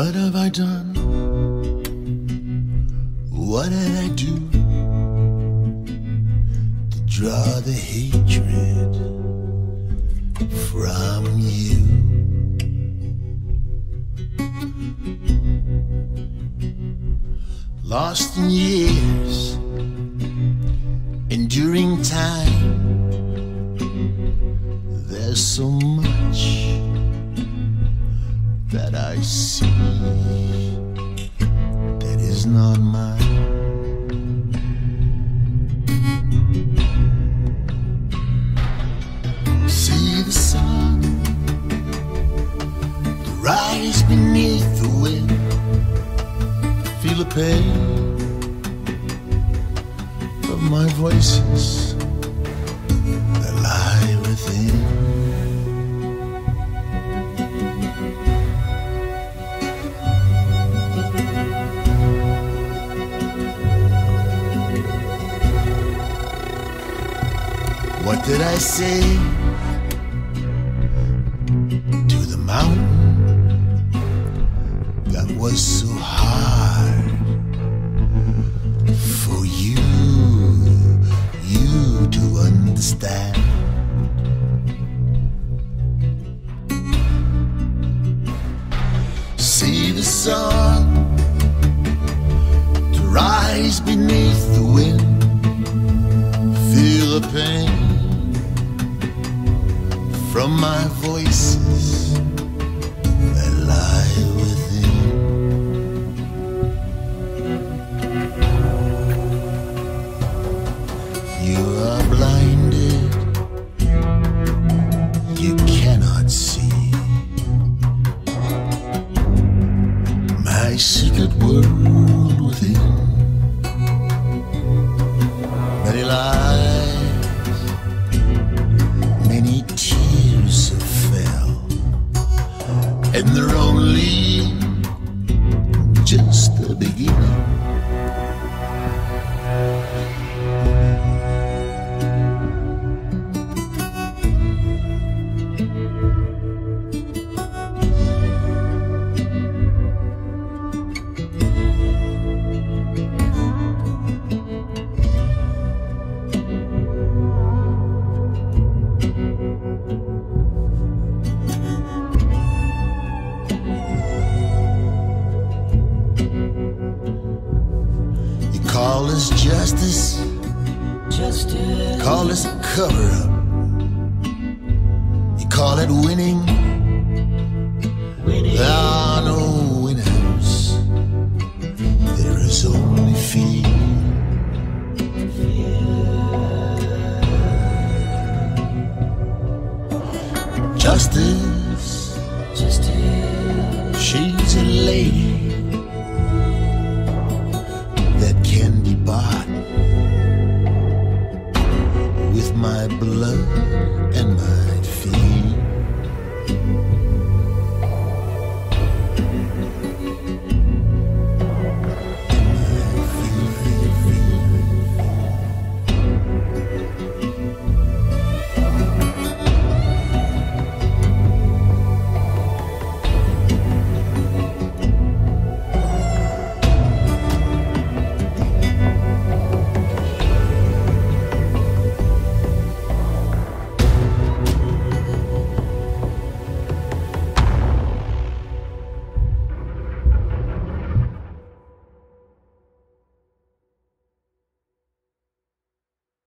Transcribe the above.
What have I done? What did I do to draw the hatred from you? Lost in years, enduring time. There's so much that I see that is not mine. See the sun rise beneath the wind, feel the pain of my voices What did I say? To the mountain that was so hard for you, you to understand? See the sun to rise beneath the wind. Feel the pain from my voices that lie within. You are blinded, you cannot see. My secret world within. Many lives, and they're only just the beginning. Call this justice, Justice. call this a cover up. You call it winning, Winning. there are no winners. There is only fear. Justice, Justice. she's a lady